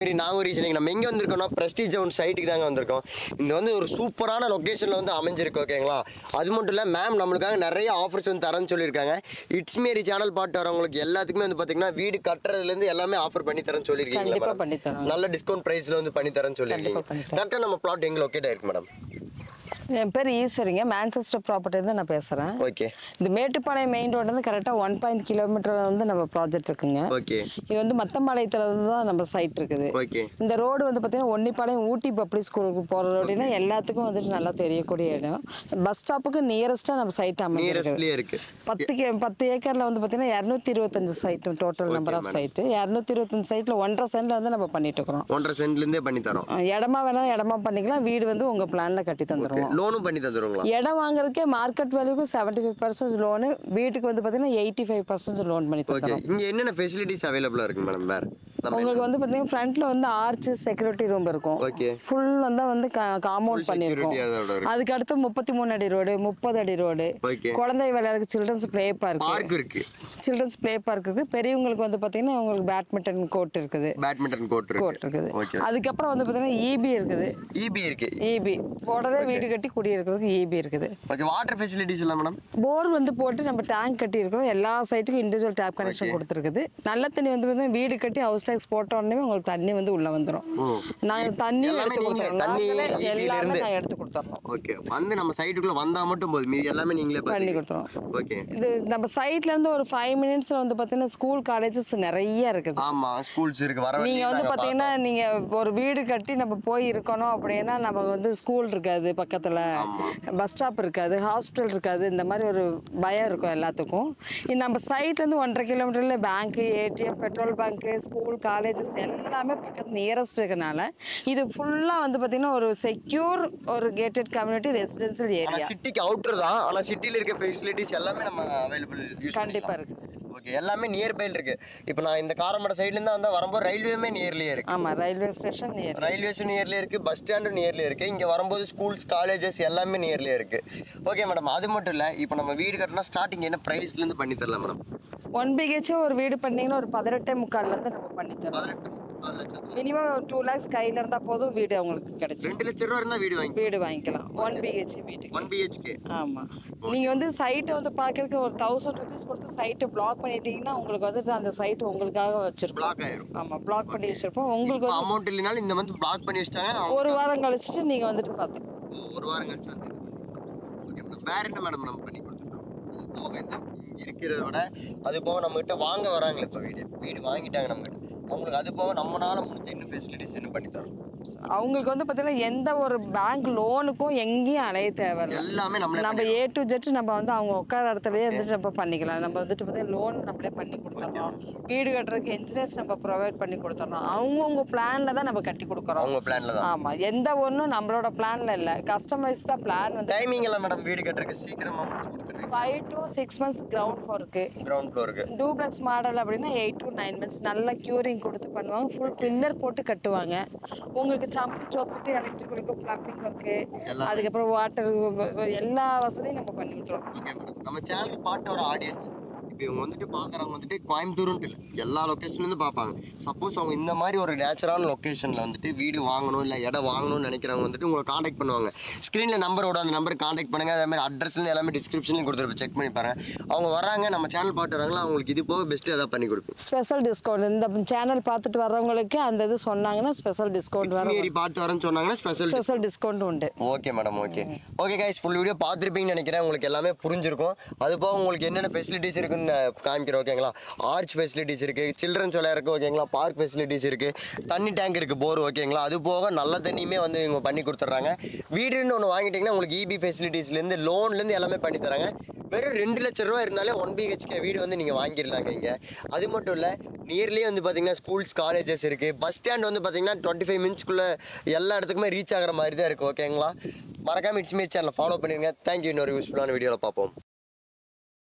சரி நாங்கள் ரீசனிங் நம்ம எங்கே வந்திருக்கோம்னா பிரஸ்டீஜ் ஜவுன் சைட்டுக்கு தாங்க வந்திருக்கோம். இந்த வந்து ஒரு சூப்பரான லொக்கேஷனில் வந்து அமைஞ்சிருக்கு ஓகேங்களா அது மட்டும் இல்லை மேம் நம்மளுக்காக நிறைய ஆஃபர்ஸ் வந்து தரேன்னு சொல்லியிருக்காங்க. இட்ஸ் மேரி சேனல் பாட்டு வரவங்களுக்கு எல்லாத்துக்குமே வந்து பார்த்தீங்கன்னா வீடு கட்டுறதுலேருந்து எல்லாமே ஆஃபர் பண்ணி தரேன்னு தரோம். நல்ல டிஸ்கவுண்ட் ப்ரைஸில் வந்து பண்ணி தரேன்னு சொல்லியிருக்கீங்க. கரெக்டாக நம்ம பிளாட் எங்கே லொக்கேட் ஆயிருக்கு மேடம் என் பேர் ஈஸ்வரிங்க. மேன்செஸ்டர் ப்ராப்பர்ட்டிலேருந்து நான் பேசுகிறேன் ஓகே இந்த மேட்டுப்பாளையம் மெயின் ரோடு வந்து கரெக்டாக ஒன் பாயிண்ட் கிலோமீட்டர் வந்து நம்ம ப்ராஜெக்ட் இருக்குங்க. ஓகே இது வந்து மத்தம்பாளையத்துல இருந்து தான் நம்ம சைட் இருக்குது. ஓகே இந்த ரோடு வந்து பார்த்தீங்கன்னா ஒன்னிப்பாளையம் ஊட்டி பப்ளிக் ஸ்கூலுக்கு போகிற ரோடுனா எல்லாத்துக்கும் வந்துட்டு நல்லா தெரியக்கூடிய இடம். பஸ் ஸ்டாப்புக்கு நியரஸ்ட்டாக நம்ம சைட் அமைஞ்சிருக்கு. பத்து கே பத்து ஏக்கரில் வந்து பார்த்தீங்கன்னா இரநூத்தி இருபத்தஞ்சு site total number of site இரநூத்தி இருபத்தஞ்சு சைட்டில் ஒன்றரை சென்டில் வந்து நம்ம பண்ணிட்டு இருக்கிறோம். ஒன்றரை சென்ட்லேருந்தே பண்ணி தரோம் இடமா வேணாலும் இடமா பண்ணிக்கலாம். வீடு வந்து உங்கள் பிளானில் கட்டி தந்துடுவோம் லோனும் பண்ணி தந்துருங்களா இடம் வாங்குறதுக்கே மார்க்கெட் வேல்யூக்கு செவன்ட்டி ஃபைவ் பர்சன்ட் லோனு வீட்டுக்கு வந்து பார்த்தீங்கன்னா எயிட்டி ஃபைவ் பர்சன்ட் லோன் பண்ணி ஓகே தந்துடுறோம் இங்கே என்னென்ன ஃபெசிலிட்டிஸ் அவைலபிளாக இருக்கு மேடம் வேறு? உங்களுக்கு வந்து பார்த்தீங்கன்னா ஃப்ரண்ட்ல வந்து ஆர்ச் செக்யூரிட்டி ரூம் இருக்கும். ஃபுல் வந்து வந்து காம்பவுண்ட் இருக்கு. அதுக்கு அடுத்து முப்பத்தி மூணு அடி ரோடு முப்பது அடி ரோடு குழந்தை விளையாடுறதுக்கு சில்ட்ரன்ஸ் ப்ளே பார்க் இருக்கு. சில்ட்ரன்ஸ் ப்ளே பார்க் இருக்குது பெரியவங்களுக்கு வந்து பார்த்தீங்கன்னா உங்களுக்கு பேட்மிண்டன் கோர்ட் இருக்குது. பேட்மிண்டன் கோர்ட் கோர்ட் இருக்கு இருக்குது. அதுக்கப்புறம் வந்து பார்த்தீங்கன்னா இபி இருக்குது. இபி இருக்கு. இபி உடனே வீடு கட்டி குடியிருக்கிறதுக்கு இபி இருக்குது. வாட்டர் ஃபெசிலிட்டிஸ் இல்லை மேடம் போர் வந்து போட்டு நம்ம டேங்க் கட்டி இருக்கிறோம் எல்லா சைட்டுக்கும் இண்டிவிஜுவல் டேப் கனெக்ஷன் கொடுத்துருக்குது. நல்ல தண்ணி வந்து பார்த்தீங்கன்னா வீடு கட்டி ஹவுஸ் டேக்ஸ் போட்ட உடனே உங்களுக்கு தண்ணி வந்து உள்ள வந்துடும் நாங்கள் தண்ணி எடுத்து கொடுத்துறோம் எல்லாமே. நாங்கள் எடுத்து கொடுத்துட்றோம் ஓகே. வந்து நம்ம சைட்டுக்குள்ள வந்தா மட்டும் போதும். மீதி எல்லாமே நீங்களே பண்ணி கொடுத்துருவோம் ஓகே. இது நம்ம சைட்ல இருந்து ஒரு ஃபைவ் மினிட்ஸ்ல வந்து பார்த்தீங்கன்னா ஸ்கூல் காலேஜஸ் நிறைய இருக்குது. ஆமா ஸ்கூல்ஸ் இருக்கு. வர நீங்க வந்து பாத்தீங்கன்னா நீங்க ஒரு வீடு கட்டி நம்ம போய் இருக்கணும் அப்படின்னா நம்ம வந்து ஸ்கூல் இருக்காது பக்கத்துல. பஸ் ஸ்டாப் இருக்காது ஹாஸ்பிட்டல் இருக்காது. இந்த மாதிரி ஒரு பயம் இருக்கும் எல்லாத்துக்கும். நம்ம சைட்ல இருந்து ஒன்றரை கிலோமீட்டர்ல bank ATM petrol bunk school colleges எல்லாமே பக்கத்து நியரஸ்ட் இருக்கனால இது ஃபுல்லா வந்து பாத்தீங்கன்னா ஒரு செக்யூர் ஒரு கேட்டட் கம்யூனிட்டி ரெசிடென்சியல் ஏரியா சிட்டிக்கு அவுட்டர் தான். ஆனா சிட்டில இருக்க ஃபெசிலிட்டிஸ் எல்லாமே நம்ம அவைலபிள் யூஸ் கண்டிப்பா இருக்கு. ஓகே எல்லாமே நியர்பைல இருக்கு. இப்போ நான் இந்த காரமட சைடுல இருந்து வந்தா வரும்போது ரயில்வேமே நியர்லியே இருக்கு. ஆமா ரயில்வே ஸ்டேஷன் நியர் ரயில்வேஸும் நியர்லி இருக்கு. பஸ் ஸ்டாண்டும் நியர்லி இருக்கு. இங்க வரும்போது ஸ்கூல்ஸ் காலேஜஸ் எல்லாமே நியர்லி இருக்கு. ஓகே மேடம் அது மட்டும் இல்ல இப்போ நம்ம வீடு கட்டினா ஸ்டார்டிங் என்ன பிரைஸ்ல இருந்து பண்ணி தரலாம் மேடம் ஒன் பிஹெச் ஒரு வீடு பண்ணீங்கன்னா ஒரு பதினெட்டே முக்கால்ல இருந்து நம்ம பண்ணி தரோம் மினிமம் டூ லேக்ஸ் கையில் இருந்தால் போதும் வீடு அவங்களுக்கு கிடைச்சிடும் ரெண்டு லட்சம் ரூபா இருந்தா வீடு வாங்கி வீடு வாங்கிக்கலாம். ஒன் பிஹெச் வீட்டுக்கு. ஒன் பிஹெச்கே ஆமாம் நீங்கள் வந்து சைட்டை வந்து பார்க்கறதுக்கு ஒரு தௌசண்ட் ருபீஸ் கொடுத்து சைட்டை பிளாக் பண்ணிட்டீங்கன்னா உங்களுக்கு வந்து அந்த சைட் உங்களுக்காக பிளாக் ஆயிரும். ஆமாம் பிளாக் பண்ணி வச்சிருப்போம். உங்களுக்கு அமௌண்ட் இல்லைனாலும் இந்த மந்த் பிளாக் பண்ணி வச்சிட்டாங்க ஒரு வாரம் கழிச்சிட்டு நீங்கள் வந்துட்டு பார்த்து ஒரு வாரம் கழிச்சு வந்து வேற என்ன மேடம் நம்ம பண்ணி கொடுத்துருக்கோம்? போக இந்த இங்க இருக்கிறத விட அது போக நம்மகிட்ட வாங்க வராங்களே இப்போ வீடு. வீடு வாங்கிட்டாங்க நம்மகிட்ட. அவங்களுக்கு அது போக நம்மளால முடிஞ்ச இன்னும் ஃபெசிலிட்டிஸ் இன்னும் பண்ணி தரோம் அவங்களுக்கு வந்து பார்த்தீங்கன்னா எந்த ஒரு பேங்க் லோனுக்கும் எங்கேயும் அலைய தேவையில்லை. எல்லாமே நம்ம ஏ டு ஜெட் நம்ம வந்து அவங்க உட்கார இடத்துலயே இருந்துட்டு நம்ம பண்ணிக்கலாம். நம்ம வந்துட்டு பார்த்தீங்கன்னா லோன் நம்மளே பண்ணி கொடுத்துட்றோம் வீடு கட்டுறதுக்கு இன்சூரன்ஸ் நம்ம ப்ரொவைட் பண்ணி கொடுத்துட்றோம் அவங்கவுங்க பிளான்ல தான் நம்ம கட்டி கொடுக்குறோம். அவங்க பிளான்ல தான். ஆமா எந்த ஒன்றும் நம்மளோட பிளான்ல இல்ல. கஸ்டமைஸ் தான் பிளான் வந்து டைமிங் எல்லாம் மேடம் வீடு கட்டுறதுக்கு சீக்கிரமா முடிச்சு கொடுத்துருவீங்க. Five to six months ground ஃப்ளோருக்கு கிரவுண்ட் ஃப்ளோருக்கு டூப்ளெக்ஸ் மாடல் அப்படின்னா எயிட் டு நைன் மந்த்ஸ் நல்லா க்யூரிங் கொடுத்து பண்ணுவாங்க. ஃபுல் பில்லர் போட்டு கட்டுவாங்க. உங்களுக்கு சம்பு சோப்பிட்டு எலக்ட்ரிக்கலுக்கு ப்ளம்பிங் ஒர்க்கு எல்லாம். அதுக்கப்புறம் வாட்டர் எல்லா வசதியும் நம்ம பண்ணி மேடம் நம்ம சேனல் பாட்டு ஒரு ஆடியன்ஸ் இவங்க வந்துட்டு பார்க்குறவங்க வந்துட்டு கோயம்புத்தூருன்ட்டு இல்லை எல்லா லொக்கேஷன்லேருந்து பார்ப்பாங்க சப்போஸ் அவங்க இந்த மாதிரி ஒரு நேச்சரான லொக்கேஷனில் வந்துட்டு வீடு வாங்கணும் இல்லை இடம் வாங்கணும்னு நினைக்கிறவங்க வந்துட்டு உங்களை காண்டாக்ட் பண்ணுவாங்க. ஸ்க்ரீனில் நம்பரோட அந்த நம்பருக்கு காண்டாக்ட் பண்ணுங்க. அதே மாதிரி அட்ரஸ்லேருந்து எல்லாமே டிஸ்கிரிப்ஷன்லையும் கொடுத்துருப்போம் செக் பண்ணி பாருங்க. அவங்க வராங்க நம்ம சேனல் பாட்டு வராங்களா அவங்களுக்கு இது போக பெஸ்ட்டு எதாவது பண்ணி கொடுப்போம். ஸ்பெஷல் டிஸ்கவுண்ட் இந்த சேனல் பார்த்துட்டு வர்றவங்களுக்கு அந்த இது சொன்னாங்கன்னா ஸ்பெஷல் டிஸ்கவுண்ட் வரும். பாட்டு வரேன்னு சொன்னாங்கன்னா ஸ்பெஷல் ஸ்பெஷல் டிஸ்கவுண்ட் உண்டு. Okay madam okay okay guys full video பார்த்துருப்பீங்கன்னு நினைக்கிறேன். உங்களுக்கு எல்லாமே புரிஞ்சிருக்கும். அது போக உங்களுக்கு என்னென்ன ஃபெசிலிட்டிஸ் இருக்குன்னு நான் காமிக்கிறோம் ஓகேங்களா ஆர்ச் ஃபெசிலிட்டிஸ் இருக்குது சில்ட்ரன்ஸ் விளையாடுறதுக்கு ஓகேங்களா பார்க் ஃபெசிலிட்டிஸ் இருக்குது தண்ணி டேங்க் இருக்குது போர் ஓகேங்களா அது போக நல்ல தண்ணியுமே வந்து இவங்க பண்ணி கொடுத்துட்றாங்க. வீடுன்னு ஒன்று வாங்கிட்டீங்கன்னா உங்களுக்கு இபி ஃபெசிலிட்டிஸ்லேருந்து லோன்லேருந்து எல்லாமே பண்ணி தராங்க. வெறும் ரெண்டு லட்ச ரூபா இருந்தாலே ஒன் பிஹெச்கே வீடு வந்து நீங்கள் வாங்கிடலாங்க இங்கே. அது மட்டும் இல்லை நியர்லேயே வந்து பார்த்தீங்கன்னா ஸ்கூல்ஸ் காலேஜஸ் இருக்குது பஸ் ஸ்டாண்ட் வந்து பார்த்தீங்கன்னா டுவெண்ட்டி ஃபைவ் மினிட்ஸ்க்குள்ளே எல்லா இடத்துக்குமே ரீச் ஆகிற மாதிரி தான் இருக்குது ஓகேங்களா மறக்காமல் இட்ஸ் மீ சேனலை ஃபாலோ பண்ணிடுங்க தேங்க்யூ இன்னொரு யூஸ்ஃபுல்லான வீடியோவில் பார்ப்போம்.